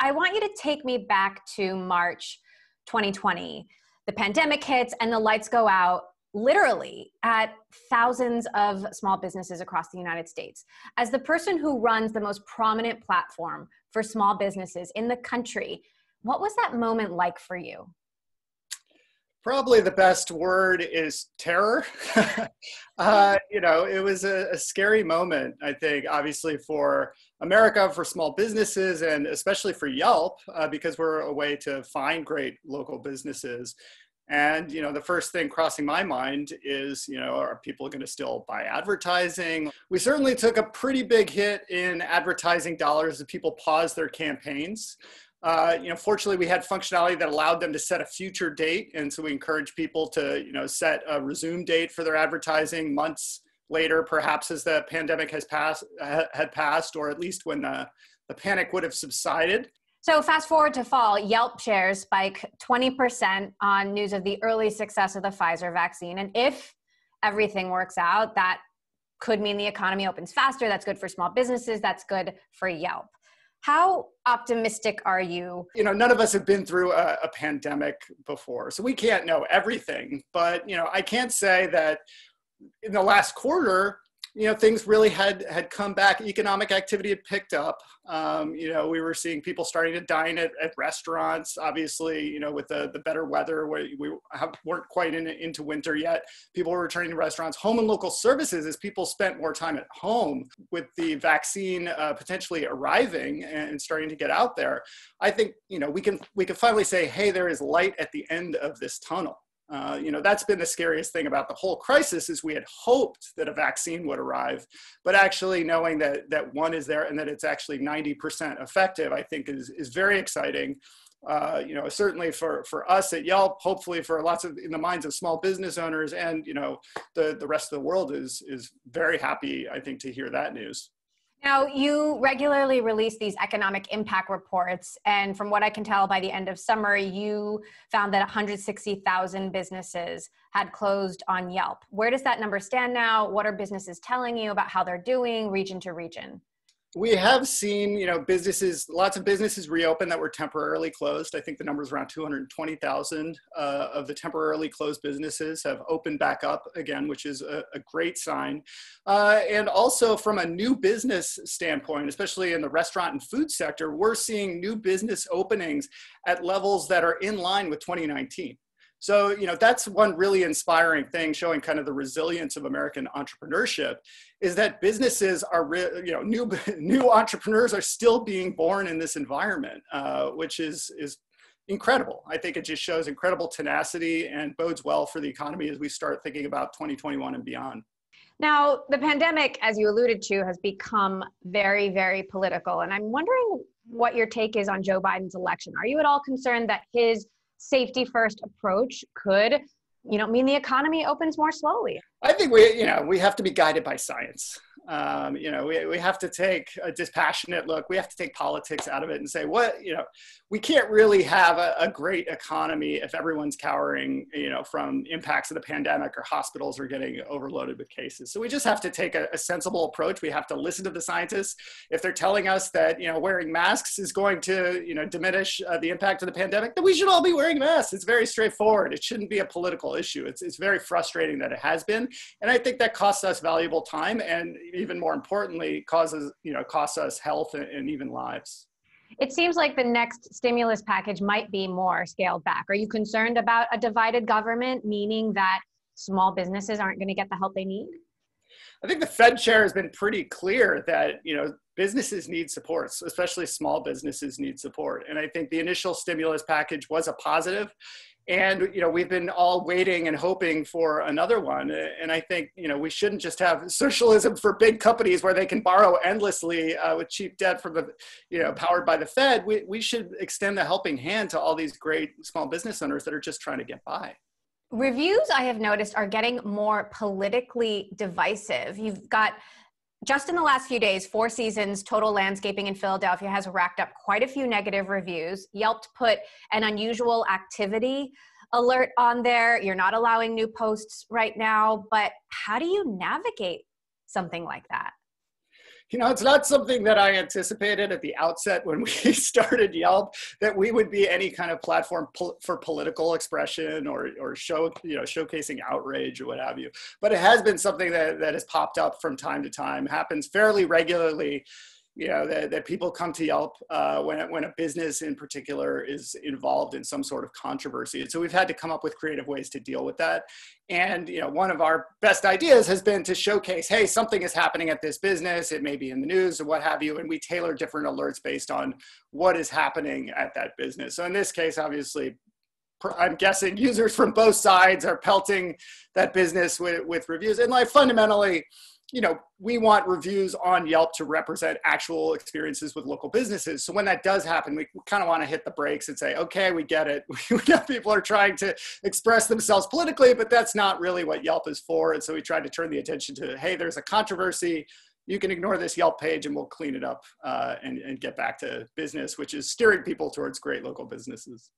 I want you to take me back to March 2020. The pandemic hits and the lights go out literally at thousands of small businesses across the United States. As the person who runs the most prominent platform for small businesses in the country, what was that moment like for you? Probably the best word is terror. uh, you know, it was a, a, scary moment, I think, obviously for America, for small businesses, and especially for Yelp, uh, because we're a way to find great local businesses. And you know, the first thing crossing my mind is, you know, are people going to still buy advertising? We certainly took a pretty big hit in advertising dollars as people paused their campaigns. Uh, you know, fortunately, we had functionality that allowed them to set a future date, and so we encourage people to, you know, set a resume date for their advertising months later, perhaps as the pandemic has passed, had passed, or at least when the, the panic would have subsided. So, fast forward to fall, Yelp shares spike 20% on news of the early success of the Pfizer vaccine. And if everything works out, that could mean the economy opens faster. That's good for small businesses. That's good for Yelp. How optimistic are you? You know, none of us have been through a, a pandemic before, so we can't know everything. But, you know, I can't say that in the last quarter, you know things really had had come back. Economic activity had picked up. Um, you know we were seeing people starting to dine at, at restaurants obviously you know with the, the better weather where we have, weren't quite in, into winter yet. People were returning to restaurants. Home and local services as people spent more time at home with the vaccine uh, potentially arriving and starting to get out there i think you know we can we can finally say hey there is light at the end of this tunnel uh, you know, that's been the scariest thing about the whole crisis is we had hoped that a vaccine would arrive, but actually knowing that that one is there and that it's actually 90% effective, I think is, is very exciting. Uh, you know, certainly for, for us at Yelp, hopefully for lots of in the minds of small business owners and, you know, the, the rest of the world is, is very happy, I think, to hear that news. Now, you regularly release these economic impact reports, and from what I can tell, by the end of summer, you found that 160,000 businesses had closed on Yelp. Where does that number stand now? What are businesses telling you about how they're doing region to region? We have seen you know businesses lots of businesses reopen that were temporarily closed. I think the number is around 220000 uh, of the temporarily closed businesses have opened back up again which is a, a great sign. Uh, and also from a new business standpoint especially in the restaurant and food sector we're seeing new business openings at levels that are in line with 2019 so, you know, that's one really inspiring thing showing kind of the resilience of American entrepreneurship is that businesses are, re- you know, new, new entrepreneurs are still being born in this environment, uh, which is, is incredible. I think it just shows incredible tenacity and bodes well for the economy as we start thinking about 2021 and beyond. Now, the pandemic, as you alluded to, has become very, very political. And I'm wondering what your take is on Joe Biden's election. Are you at all concerned that his safety first approach could you know mean the economy opens more slowly. I think we you know we have to be guided by science um, you know, we, we have to take a dispassionate look. We have to take politics out of it and say, what, you know, we can't really have a, a, great economy if everyone's cowering, you know, from impacts of the pandemic or hospitals are getting overloaded with cases. So we just have to take a, a sensible approach. We have to listen to the scientists. If they're telling us that, you know, wearing masks is going to, you know, diminish uh, the impact of the pandemic, then we should all be wearing masks. It's very straightforward. It shouldn't be a political issue. It's, it's very frustrating that it has been. And I think that costs us valuable time and even more importantly, causes, you know, costs us health and, and even lives. It seems like the next stimulus package might be more scaled back. Are you concerned about a divided government, meaning that small businesses aren't going to get the help they need? I think the Fed chair has been pretty clear that you know businesses need support, especially small businesses need support. And I think the initial stimulus package was a positive and you know we've been all waiting and hoping for another one. And i think you know we shouldn't just have socialism for big companies where they can borrow endlessly uh, with cheap debt from the you know powered by the fed. We, we should extend the helping hand to all these great small business owners that are just trying to get by. Reviews i have noticed are getting more politically divisive. You've got just in the last few days, Four Seasons Total Landscaping in Philadelphia has racked up quite a few negative reviews. Yelp put an unusual activity alert on there. You're not allowing new posts right now, but how do you navigate something like that? You know, it's not something that I anticipated at the outset when we started Yelp that we would be any kind of platform pol- for political expression or, or show, you know, showcasing outrage or what have you. But it has been something that, that has popped up from time to time, happens fairly regularly you know that, that people come to Yelp uh, when when a business in particular is involved in some sort of controversy. And so we've had to come up with creative ways to deal with that. And you know, one of our best ideas has been to showcase, hey, something is happening at this business. It may be in the news or what have you, and we tailor different alerts based on what is happening at that business. So in this case, obviously, I'm guessing users from both sides are pelting that business with, with reviews. And like fundamentally, you know, we want reviews on Yelp to represent actual experiences with local businesses. So when that does happen, we kind of want to hit the brakes and say, okay, we get it. We know people are trying to express themselves politically, but that's not really what Yelp is for. And so we tried to turn the attention to, hey, there's a controversy. You can ignore this Yelp page and we'll clean it up uh, and, and get back to business, which is steering people towards great local businesses.